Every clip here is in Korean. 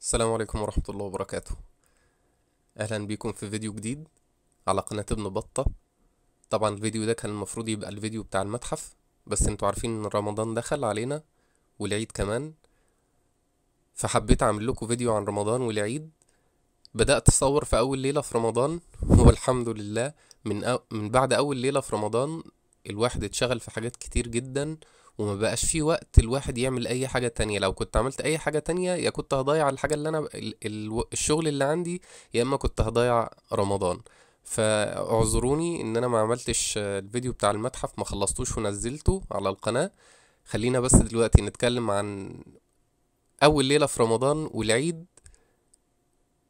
السلام عليكم ورحمة الله وبركاته. أهلا بيكم في فيديو جديد على قناة ابن بطة. طبعا الفيديو ده كان المفروض يبقى الفيديو بتاع المتحف بس أنتوا عارفين إن رمضان دخل علينا والعيد كمان. فحبيت أعمل لكم فيديو عن رمضان والعيد. بدأت أصور في أول ليلة في رمضان والحمد لله من أو من بعد أول ليلة في رمضان الواحد اتشغل في حاجات كتير جدا. وما بقاش فيه وقت الواحد يعمل أي حاجة تانية. لو كنت عملت أي حاجة تانية يا كنت هضيع الحاجة اللي أنا ال- ال- الشغل اللي عندي يا إما كنت هضيع رمضان. فاعذروني إن أنا ما عملتش الفيديو بتاع المتحف ما خلصتوش ونزلته على القناة. خلينا بس دلوقتي نتكلم عن أول ليلة في رمضان والعيد.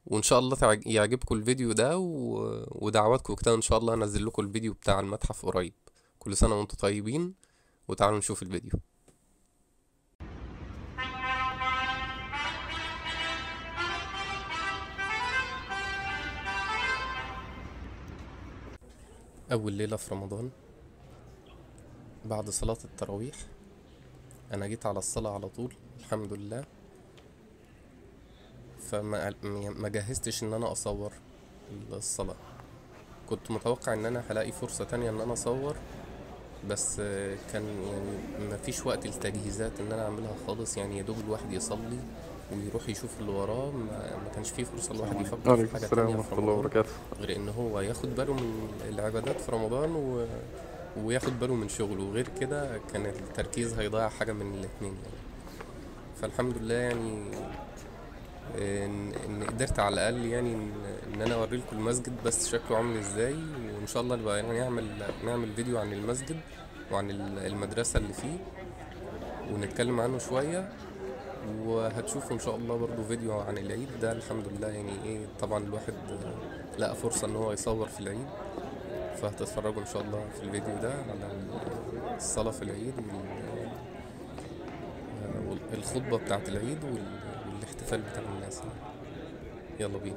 وإن شاء الله يعجبكم الفيديو ده. ودعواتكم كده إن شاء الله انزل لكم الفيديو بتاع المتحف قريب. كل سنة وأنتم طيبين. وتعالوا نشوف الفيديو. أول ليلة في رمضان بعد صلاة التراويح أنا جيت على الصلاة على طول الحمد لله. فما ما جهزتش إن أنا أصور الصلاة. كنت متوقع إن أنا هلاقي فرصة تانية إن أنا أصور بس كان يعني مفيش وقت التجهيزات إن أنا أعملها خالص. يعني يا دوب الواحد يصلي ويروح يشوف اللي وراه. ما, ما كانش فيه فرصة الواحد يفكر في حاجة السلام تانية في ورحمة الله رمضان وبركاته. غير إن هو ياخد باله من العبادات في رمضان و... وياخد باله من شغله. وغير كده كان التركيز هيضيع حاجة من الاتنين يعني. فالحمد لله يعني إن, إن قدرت على الأقل يعني إن, إن أنا اوري لكم المسجد بس شكله عامل إزاي. وإن شاء الله نبقى نعمل نعمل فيديو عن المسجد وعن ال- المدرسة اللي فيه ونتكلم عنه شوية وهتشوفوا إن شاء الله برضو فيديو عن العيد ده الحمد لله يعني إيه طبعا الواحد لقى فرصة إن هو يصور في العيد فهتتفرجوا إن شاء الله في الفيديو ده على الصلاة في العيد آه، والخطبة بتاعت العيد وال- والاحتفال بتاع الناس. يلا بينا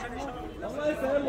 الله يسهل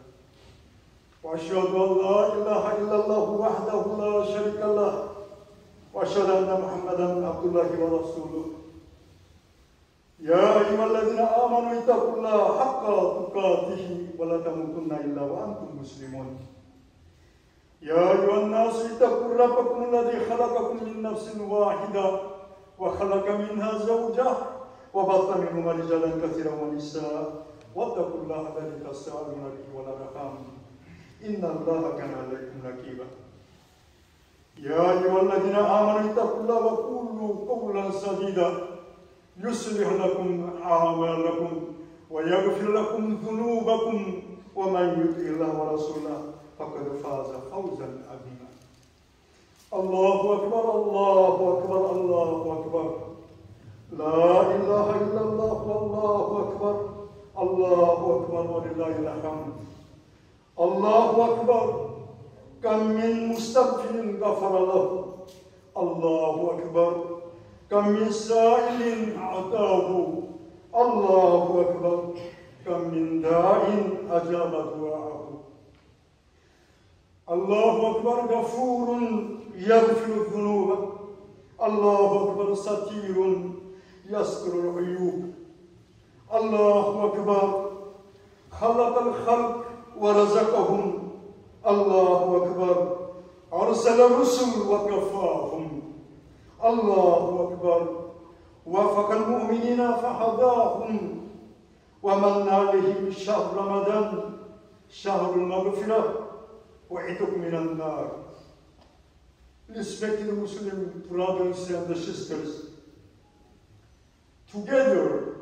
وأشهد أن لا إله إلا الله وحده لا شريك له. وأشهد أن محمدا عبد الله ورسوله. يا أيها الذين آمنوا اتقوا الله حق تقاته ولا تموتن إلا وأنتم مسلمون. يا أيها الناس اتقوا ربكم الذي خلقكم من نفس واحدة وخلق منها زوجها وبث منهما رجالا كثيرا ونساء. واتقوا الله الذي تساءلون به والأرحام. إن الله كان عليكم رقيبا. يا أيها الذين آمنوا اتقوا الله وقولوا قولا سديدا. يصلح لكم أعمالكم ويغفر لكم ذنوبكم ومن يطع الله ورسوله فقد فاز فوزا عظيما. الله أكبر الله أكبر الله أكبر. لا إله إلا الله والله أكبر الله أكبر ولله الحمد. الله أكبر كم من مستغفر غفر له الله أكبر كم من سائل أعطاه الله أكبر كم من داع أجاب دعاءه الله أكبر غفور يغفر الذنوب الله أكبر ستير يستر العيوب الله أكبر خلق الخلق ورزقهم الله أكبر أرسل الرسل وكفاهم الله أكبر وفق المؤمنين فهداهم ومن عليهم شهر رمضان شهر المغفرة وعتق من النار Respected Muslim brothers and sisters, together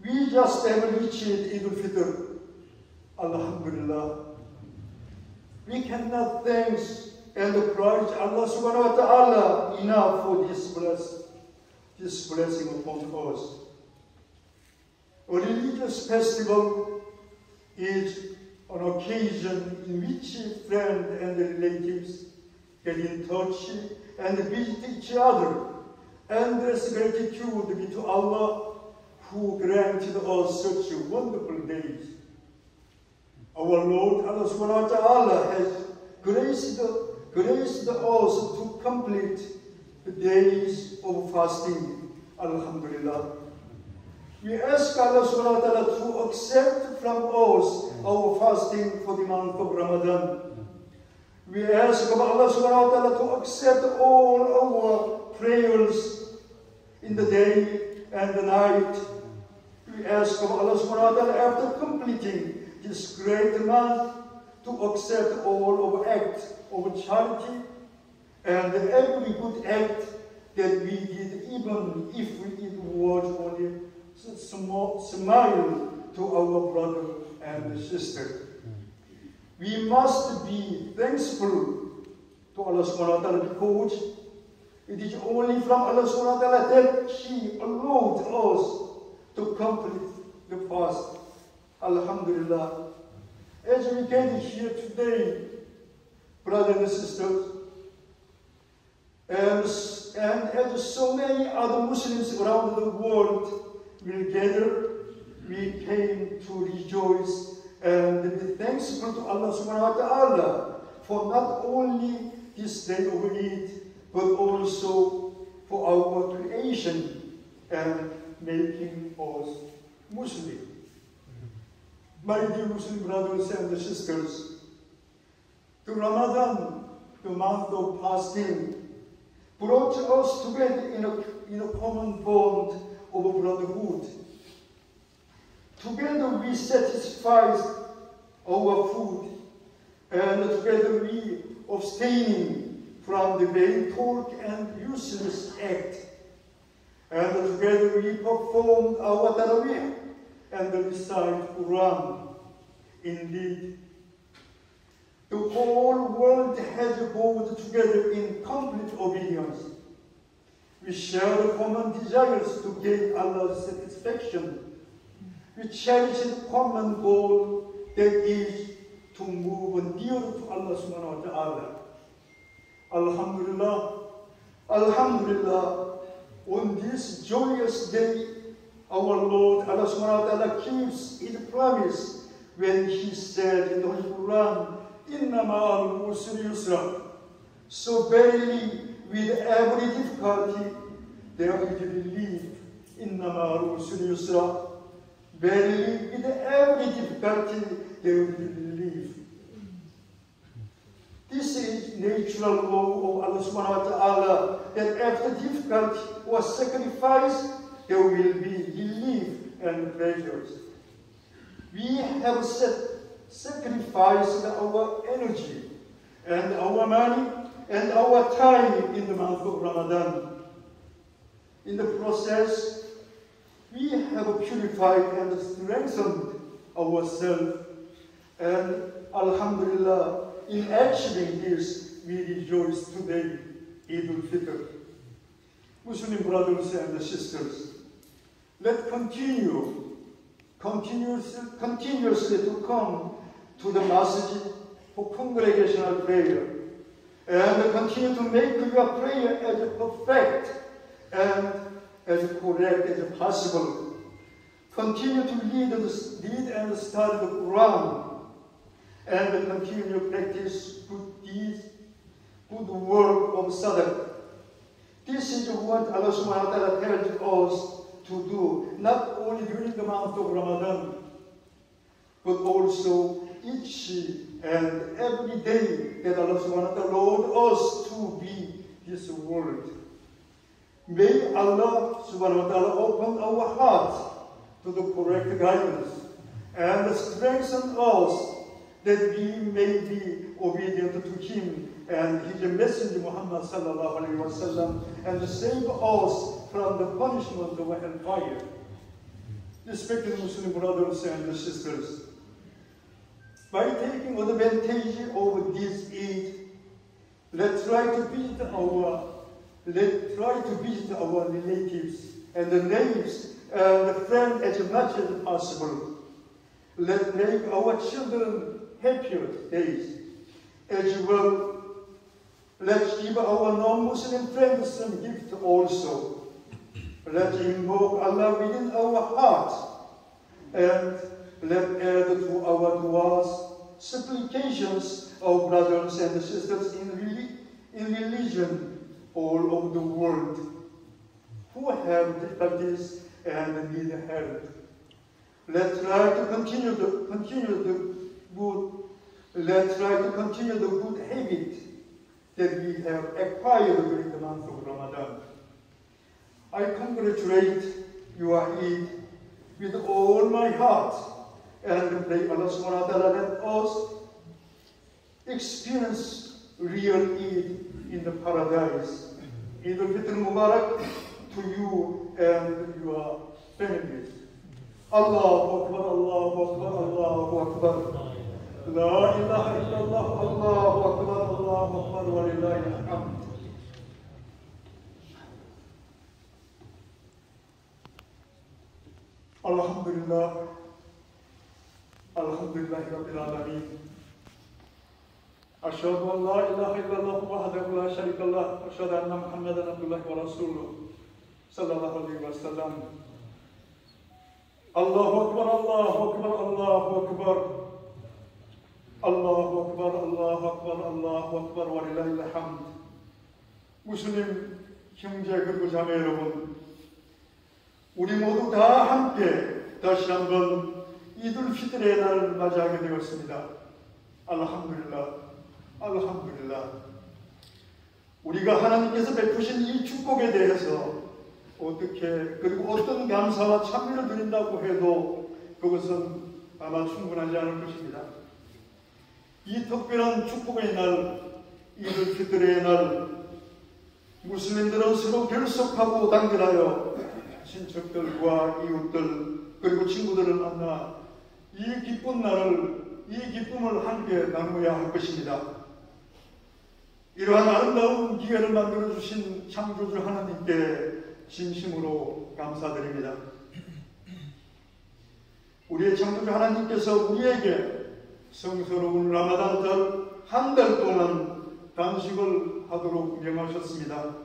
we just have reached Eid al-Fitr. Alhamdulillah. We cannot thank and praise Allah subhanahu wa ta'ala enough for this, bless, this blessing upon us. A religious festival is an occasion in which friends and relatives get in touch and visit each other. and Endless gratitude be to Allah who granted us such wonderful days. Our Lord Allah subhanahu wa ta'ala has graced, graced us to complete the days of fasting. Alhamdulillah. We ask Allah subhanahu wa ta'ala to accept from us our fasting for the month of Ramadan. We ask Allah subhanahu wa ta'ala to accept all our prayers in the day and the night. We ask Allah subhanahu wa ta'ala after completing this great month to accept all of acts of charity and every good act that we did, even if it was only small smile to our brother and sister. We must be thankful to Allah subhanahu wa ta'ala because it is only from Allah subhanahu wa ta'ala that He allowed us to complete the fast. Alhamdulillah. As we gather here today, brothers and sisters, and, and as so many other Muslims around the world will gather, we came to rejoice and be thankful to Allah subhanahu wa ta'ala for not only this day of Eid, but also for our creation and making us Muslim. My dear Muslim brothers and sisters, the Ramadan, the month of fasting, brought us together in a, in a common bond of brotherhood. Together we satisfy our food, and together we abstaining from the vain talk and useless act. And together we performed our tarawih and the recite Quran. Indeed, the whole world has bowed together in complete obedience. We share the common desires to gain Allah's satisfaction. We cherish the common goal that is to move nearer to Allah subhanahu wa ta'ala. Alhamdulillah, Alhamdulillah, on this joyous day, our Lord Allah subhanahu wa ta'ala keeps his promise when he said in the Quran, Inna ma'al usri yusra. So verily, with every difficulty, there will be relief. Inna ma'al usri yusra. Verily, with every difficulty, there will be relief. This is natural law of Allah subhanahu wa ta'ala that after difficulty or sacrifice, there will be relief and pleasures. We have sacrificed our energy and our money and our time in the month of Ramadan. In the process, we have purified and strengthened ourselves. And Alhamdulillah, in achieving this, we rejoice today, Eid al-Fitr. Muslim brothers and sisters, let's continue, continuously, continuously to come to the masjid for congregational prayer and continue to make your prayer as perfect and as correct as possible. Continue to read, read and study the Quran and continue to practice good deeds, good work of sadaqah. This is what Allah subhanahu wa ta'ala tells us to do, not only during the month of Ramadan, but also each and every day that Allah subhanahu wa ta'ala allowed us to be His word. May Allah subhanahu wa ta'ala open our hearts to the correct guidance and strengthen us that we may be obedient to Him and His Messenger Muhammad sallallahu alaihi wasallam and save us from the punishment of hellfire. Respected Muslim brothers and sisters, by taking advantage of this Eid, let's try to visit our let's try to visit our relatives and the neighbors and friends as much as possible. Let's make our children happier days. As well, let's give our non-Muslim friends some gift also. Let's invoke Allah within our hearts and let add to our du'as, supplications of brothers and sisters in, in religion all over the world who have difficulties and need help. Let's try to continue the continue the good. Let's try to continue the good habit that we have acquired during the month of Ramadan. I congratulate your Eid with all my heart and pray Allah subhanahu wa ta'ala let us experience real Eid in the paradise. Eid al-Fitr Mubarak to you and your families. Allahu Akbar, Allahu Akbar, Allahu Akbar. La ilaha illallah, Allahu Akbar, Allahu Akbar, wa lillahi alhamd. الحمد لله الحمد لله رب العالمين أشهد أن لا إله إلا الله وحده لا شريك له أشهد أن محمدا عبد الله ورسوله صلى الله عليه وسلم الله أكبر الله أكبر الله أكبر الله أكبر الله أكبر الله أكبر ولله الحمد مسلم 형제 그리고 자매 여러분 우리 모두 다 함께 다시 한번 이들 피들의 날 맞이하게 되었습니다. 알함두릴라 알함두릴라 우리가 하나님께서 베푸신 이 축복에 대해서 어떻게 그리고 어떤 감사와 찬미를 드린다고 해도 그것은 아마 충분하지 않을 것입니다. 이 특별한 축복의 날, 이들 피들의 날, 무슬림들은 서로 결속하고 단결하여 친척들과 이웃들 그리고 친구들을 만나 이 기쁜 날을 이 기쁨을 함께 나누어야 할 것입니다. 이러한 아름다운 기회를 만들어 주신 창조주 하나님께 진심으로 감사드립니다. 우리의 창조주 하나님께서 우리에게 성스러운 라마단 달 한 달 동안 단식을 하도록 명하셨습니다.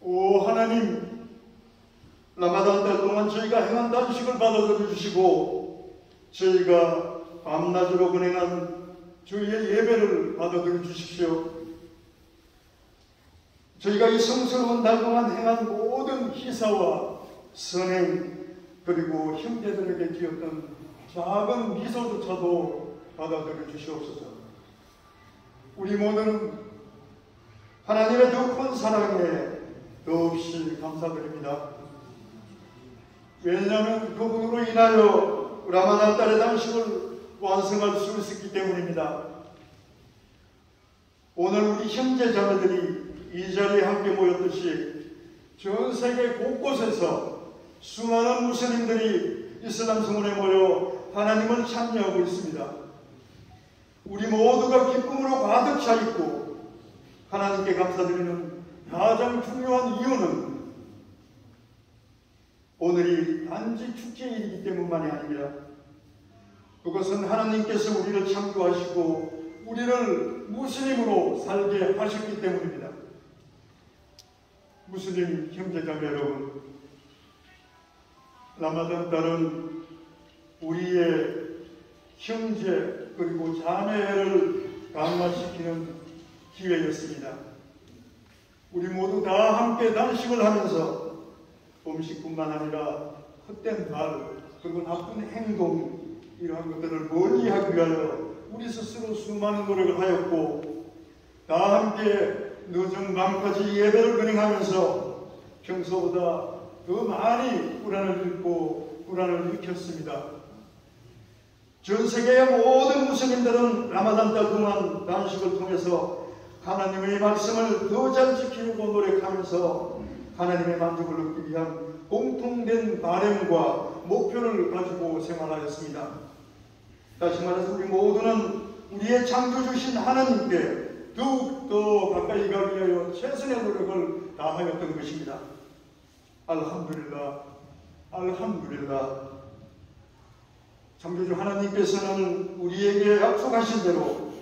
오 하나님 라마단 달 동안 저희가 행한 단식을 받아들여 주시고 저희가 밤낮으로 은행한 주의 예배를 받아들여 주십시오. 저희가 이 성스러운 날 동안 행한 모든 희사와 선행 그리고 형제들에게 지었던 작은 미소조차도 받아들여 주시옵소서. 우리 모두는 하나님의 더큰 사랑에 더없이 감사드립니다. 왜냐하면 그분으로 인하여 라마단 달의 단식을 완성할 수 있었기 때문입니다. 오늘 우리 형제 자매들이 이 자리에 함께 모였듯이 전 세계 곳곳에서 수많은 무슬림들이 이슬람 성원에 모여 하나님을 찬미하고 있습니다. 우리 모두가 기쁨으로 가득 차 있고 하나님께 감사드리는 가장 중요한 이유는 오늘이 단지 축제이기 때문만이 아니라 그것은 하나님께서 우리를 창조하시고 우리를 무슬림으로 살게 하셨기 때문입니다. 무슬림 형제자매 여러분, 라마단 달은 우리의 형제 그리고 자매를 강화시키는 기회였습니다. 우리 모두 다 함께 단식을 하면서 음식뿐만 아니라 헛된 말 그리고 나쁜 행동 이러한 것들을 멀리하기 위하여 우리 스스로 수많은 노력을 하였고 다 함께 늦은 밤까지 예배를 근행하면서 평소보다 더 많이 꾸란을 읽고 꾸란을 익혔습니다. 전 세계의 모든 무슬림들은 라마단 달 동안 단식을 통해서 하나님의 말씀을 더 잘 지키려고 노력하면서 하나님의 만족을 얻기 위한 공통된 바램과 목표를 가지고 생활하였습니다. 다시 말해서 우리 모두는 우리의 창조주신 하나님께 더욱더 가까이 가기 위하여 최선의 노력을 다하였던 것입니다. 알함두릴라, 알함두릴라. 창조주 하나님께서는 우리에게 약속하신 대로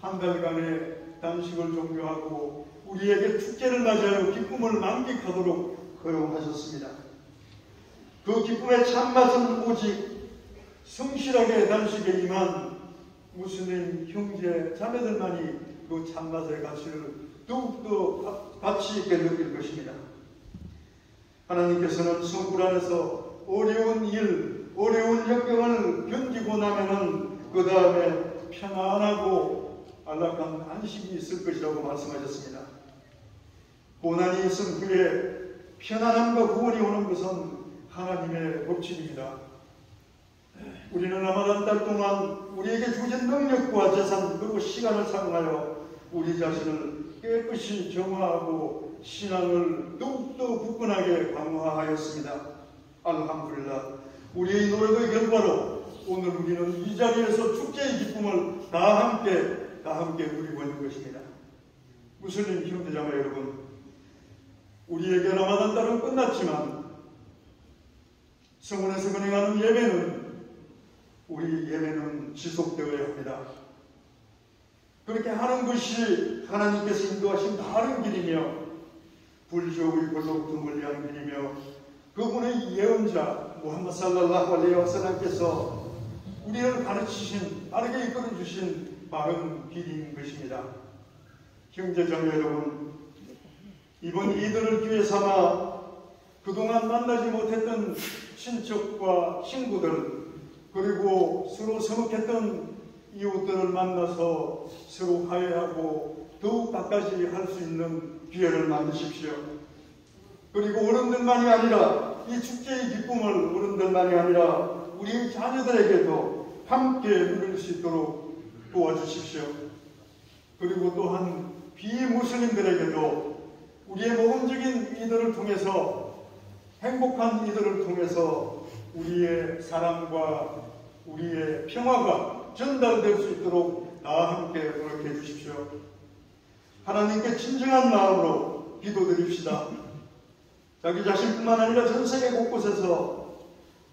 한 달간의 단식을 종료하고 우리에게 축제를 맞이하여 기쁨을 만끽하도록 허용하셨습니다. 그 기쁨의 참맛은 오직 성실하게 단식에 임한 무슬림 형제 자매들만이 그 참맛의 가치를 더욱더 가치 있게 느낄 것입니다. 하나님께서는 성불 안에서 어려운 일, 어려운 역경을 견디고 나면은 그 다음에 편안하고 안락한 안식이 있을 것이라고 말씀하셨습니다. 고난이 있은 후에 편안함과 구원이 오는 것은 하나님의 법칙입니다. 우리는 라마단 달 동안 우리에게 주신 능력과 재산 그리고 시간을 사용하여 우리 자신을 깨끗이 정화하고 신앙을 더욱더 굳건하게 강화하였습니다. 알함불라 우리의 노력의 결과로 오늘 우리는 이 자리에서 축제의 기쁨을 다 함께 다 함께 누리고 있는 것입니다. 무슬림 형제자매 여러분, 우리에게 라마단 달은 끝났지만 성원에서 진행하는 예배는 우리 예배는 지속되어야 합니다. 그렇게 하는 것이 하나님께서 인도하신 다른 길이며 불교의 벌로부터 멀리하는 길이며 그분의 예언자 무함마드 살랄라hu 알레이 와살람께서 우리를 가르치신 바르게 이끌어 주신 바른 길인 것입니다. 형제자매 여러분 이번 이들을 기회 삼아 그동안 만나지 못했던 친척과 친구들 그리고 서로 서먹했던 이웃들을 만나서 서로 화해하고 더욱 가까이 할 수 있는 기회를 만드십시오. 그리고 어른들만이 아니라 이 축제의 기쁨을 어른들만이 아니라 우리 자녀들에게도 함께 누릴 수 있도록 도와주십시오. 그리고 또한 비무슬림들에게도 우리의 모범적인 이들을 통해서 행복한 이들을 통해서 우리의 사랑과 우리의 평화가 전달될 수 있도록 다 함께 노력해 주십시오. 하나님께 진정한 마음으로 기도드립시다. 자기 자신뿐만 아니라 전 세계 곳곳에서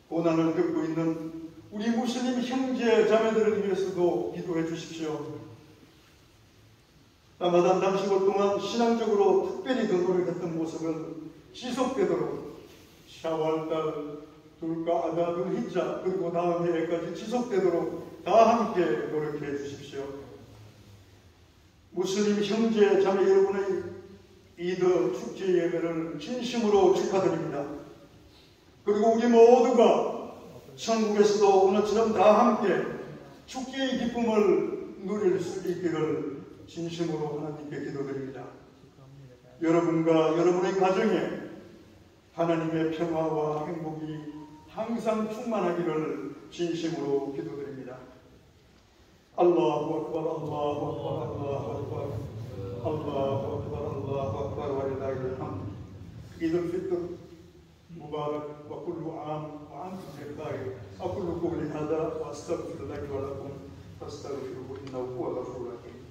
고난을 겪고 있는 우리 무슬림 형제 자매들을 위해서도 기도해 주십시오. 라마단 단식월 동안 신앙적으로 특별히 더 노력했던 모습은 지속되도록 샤왈 달, 둘과 아다, 둘히자 그리고 다음 해까지 지속되도록 다 함께 노력해 주십시오. 무슬림 형제 자매 여러분의 이드 축제 예배를 진심으로 축하드립니다. 그리고 우리 모두가 천국에서도 오늘처럼 다 함께 축제의 기쁨을 누릴 수 있기를 진심으로 하나님께 기도드립니다. 여러분과 여러분의 가정에 하나님의 평화와 행복이 항상 충만하기를 진심으로 기도드립니다. 알라후 악바 알라후 악바 알라후 악바 알라후 악바 알라hu akbar wa lillahi alhamd Eid al-Fitr Mubarak wa kullu aam wa antum bi khair aqulu qawli hadha wa astaghfiru lakum wa lakum fastaghfiruhu innahu huwa ghafurur rahim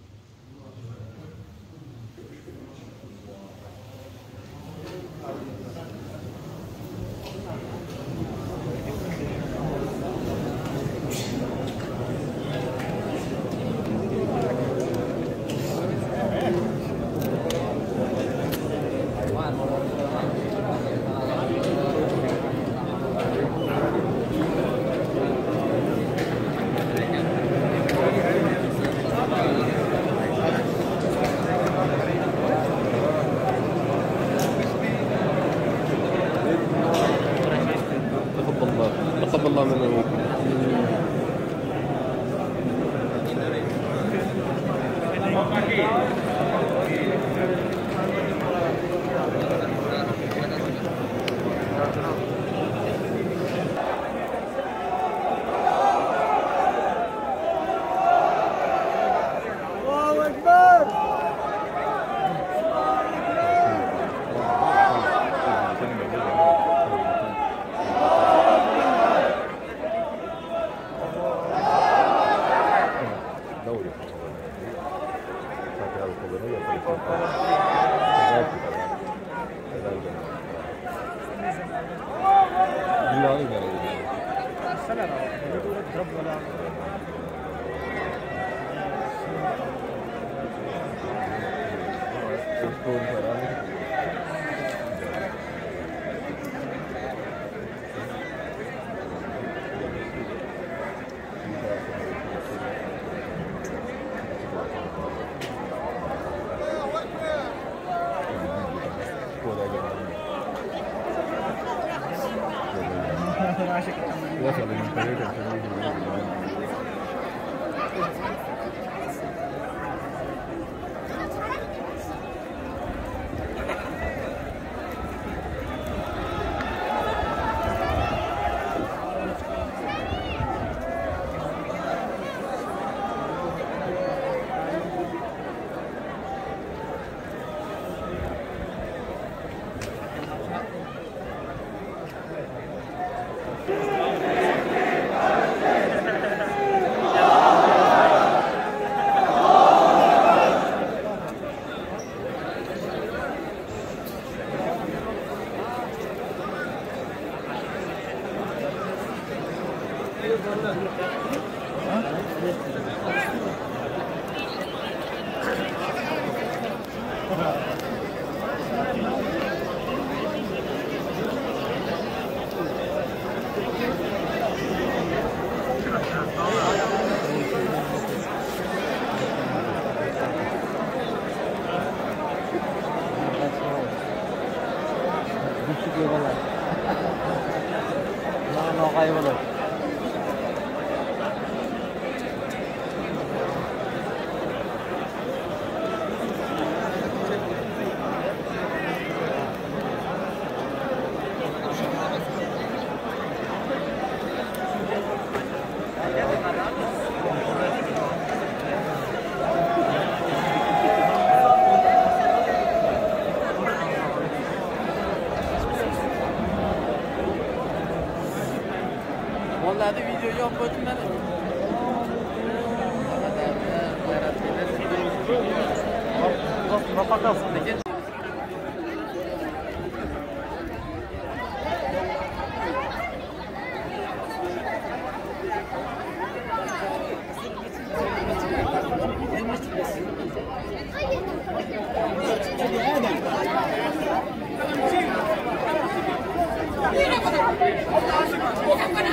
我打死他！我跟你，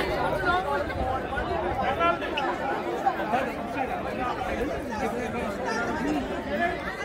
我！